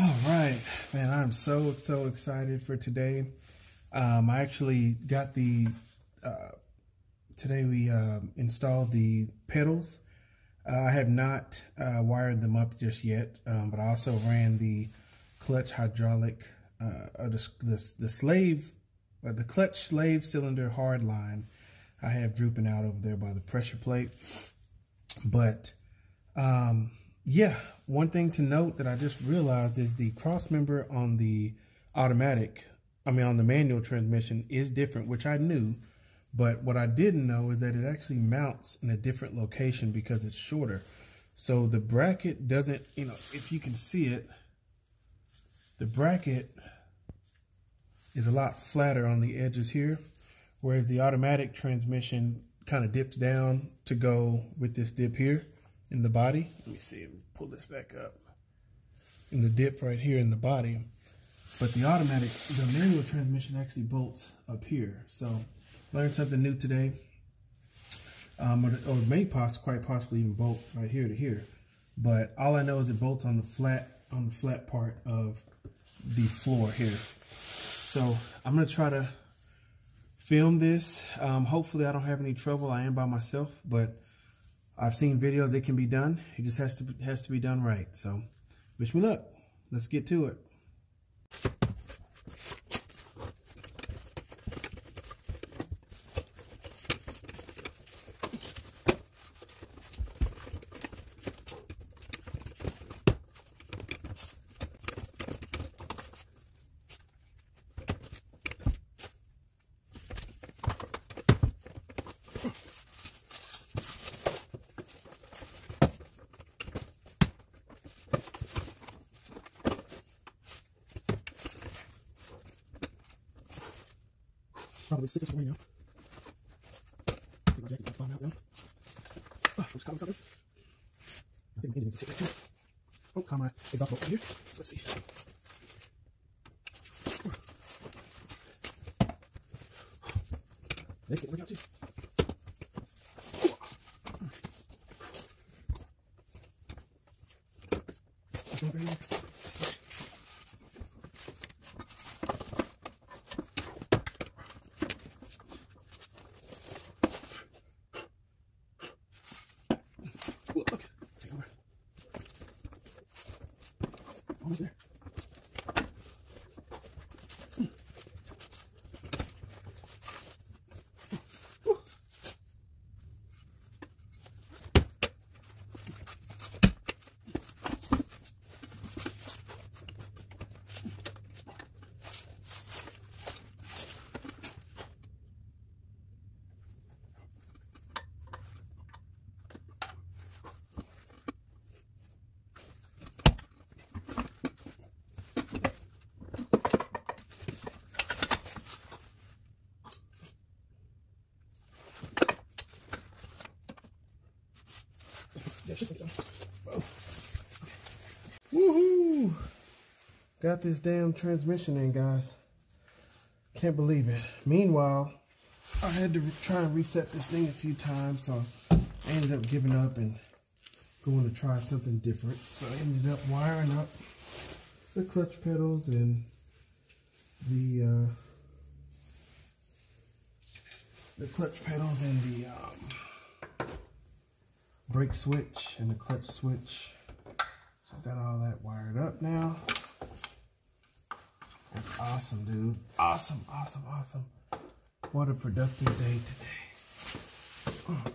All right, man, I'm so, so excited for today. Um, I actually got the, uh, today we uh, installed the pedals. Uh, I have not uh, wired them up just yet, um, but I also ran the clutch hydraulic, uh, the, the, the slave, uh, the clutch slave cylinder hard line I have drooping out over there by the pressure plate. But um, yeah, one thing to note that I just realized is the cross member on the automatic, I mean on the manual transmission is different, which I knew. But what I didn't know is that it actually mounts in a different location because it's shorter. So the bracket doesn't, you know, if you can see it, the bracket is a lot flatter on the edges here, whereas the automatic transmission kind of dips down to go with this dip here in the body. Let me see, pull this back up. In the dip right here in the body. But the automatic, the manual transmission actually bolts up here. So learned something new today. Um, or, or may poss quite possibly even bolt right here to here. But all I know is it bolts on the flat on the flat part of the floor here. So I'm gonna try to film this. Um, hopefully I don't have any trouble. I am by myself, but I've seen videos it can be done. It just has to has to be done right. So wish me luck. Let's get to it. Probably six inches away now. Get my jacket climb out now. Oh, I'm just caught something. I think my engine needs to that too. Oh, my exhaust bolt right here. So let's see. Next, get too. That's almost there. Woohoo! Got this damn transmission in, guys. Can't believe it. Meanwhile, I had to try and reset this thing a few times, so I ended up giving up and going to try something different. So I ended up wiring up the clutch pedals and the uh, the clutch pedals and the um, brake switch and the clutch switch got all that wired up now. That's awesome, dude. Awesome, awesome, awesome. What a productive day today.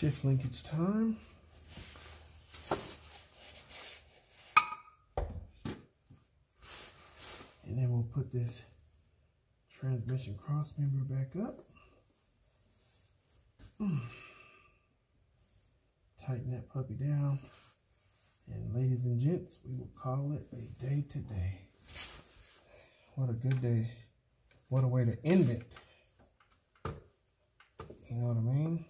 Shift linkage time. And then we'll put this transmission cross member back up. Tighten that puppy down. And ladies and gents, we will call it a day today. What a good day. What a way to end it. You know what I mean?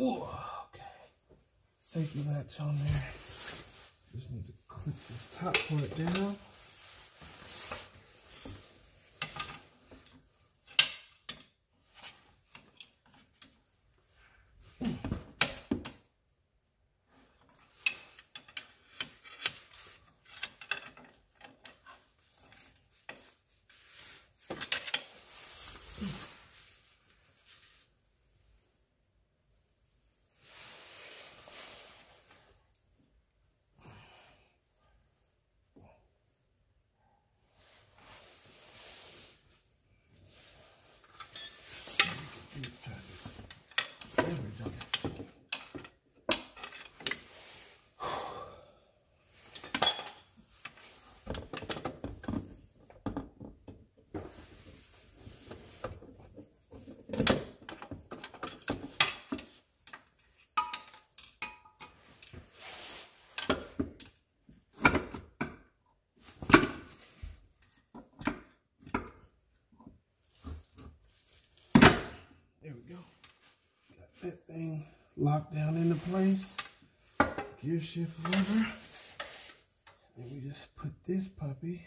Okay. Safety latch on there. Just need to clip this top part down. There we go. Got that thing locked down into place. Gear shift lever. And we just put this puppy.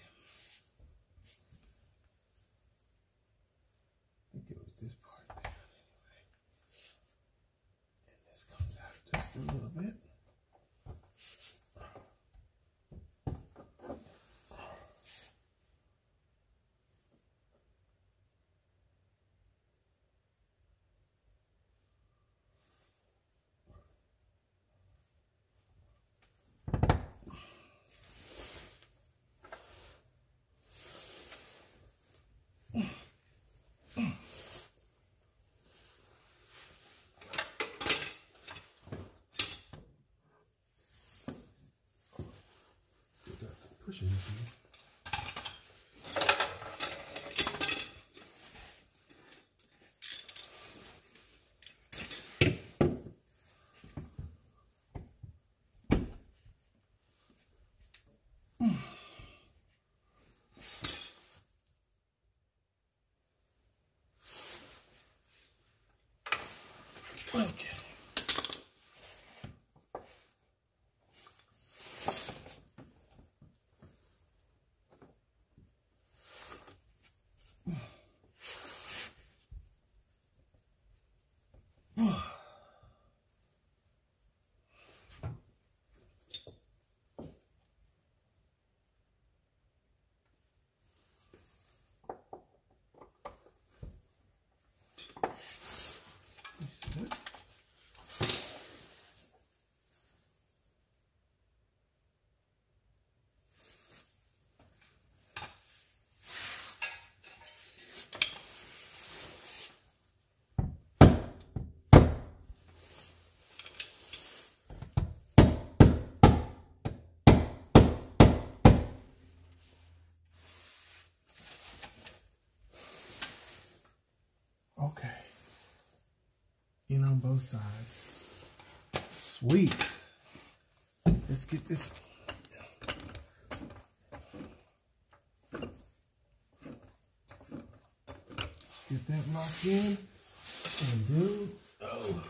In on both sides. Sweet. Let's get this. Get that locked in. And dude, oh.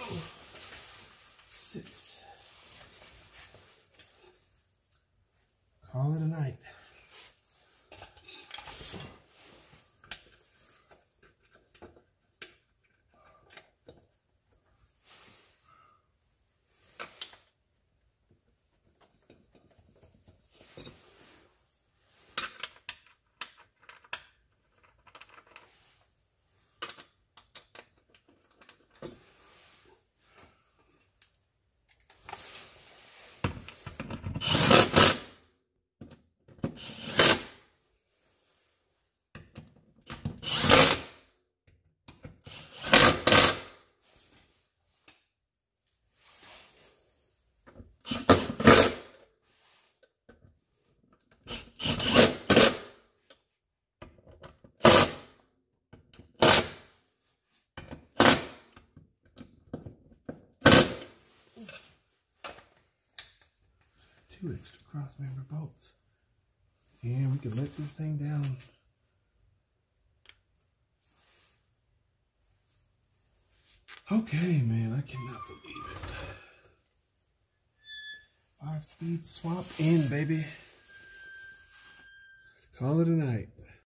Oh. Six. Call it a night. two extra crossmember bolts. And we can let this thing down. Okay, man, I cannot believe it. Five speed swap in, baby. Let's call it a night.